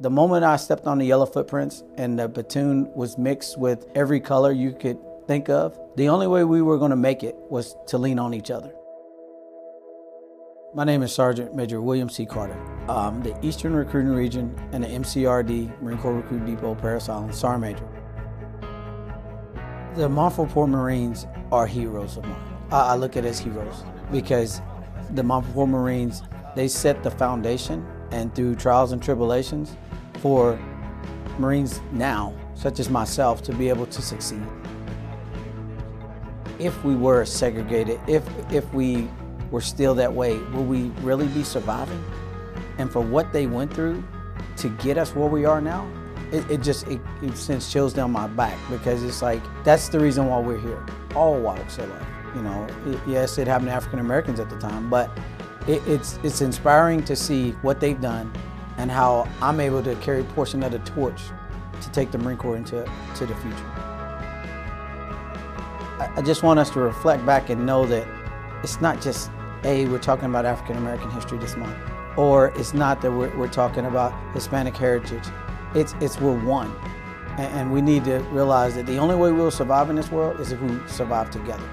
The moment I stepped on the yellow footprints and the platoon was mixed with every color you could think of, the only way we were going to make it was to lean on each other. My name is Sergeant Major William C. Carter. I'm the Eastern Recruiting Region and the MCRD Marine Corps Recruit Depot Parris Island Sergeant Major. The Montford Point Marines are heroes of mine. I look at it as heroes because the Montford Point Marines, they set the foundation and through trials and tribulations for Marines now, such as myself, to be able to succeed. If we were segregated, if, if we were still that way, will we really be surviving? And for what they went through to get us where we are now, it, it just it, it, sends chills down my back because it's like that's the reason why we're here. All walks of life, you know. It, yes, it happened to African Americans at the time, but it's it's inspiring to see what they've done and how I'm able to carry a portion of the torch to take the Marine Corps into to the future. I, I just want us to reflect back and know that it's not just a we're talking about African American history this month, or it's not that we're, we're talking about Hispanic heritage. It's, it's we're one. And, and we need to realize that the only way we'll survive in this world is if we survive together.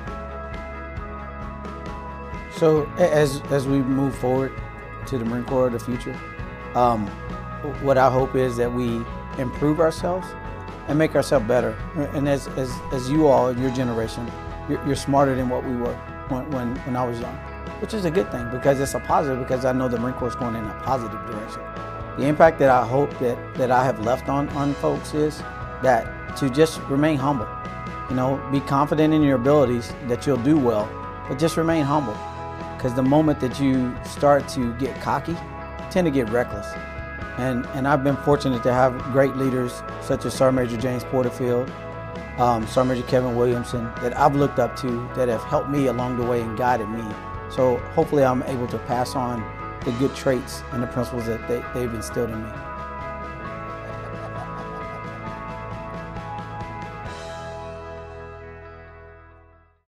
So as, as we move forward to the Marine Corps of the future, um, what I hope is that we improve ourselves and make ourselves better. And as, as, as you all, your generation, you're, you're smarter than what we were when, when, when I was young, which is a good thing because it's a positive because I know the Marine Corps is going in a positive direction. The impact that I hope that, that I have left on, on folks is that to just remain humble. You know, be confident in your abilities that you'll do well, but just remain humble. Because the moment that you start to get cocky, tend to get reckless. And, and I've been fortunate to have great leaders such as Sergeant Major James Porterfield, um, Sergeant Major Kevin Williamson that I've looked up to that have helped me along the way and guided me. So hopefully I'm able to pass on the good traits and the principles that they, they've instilled in me.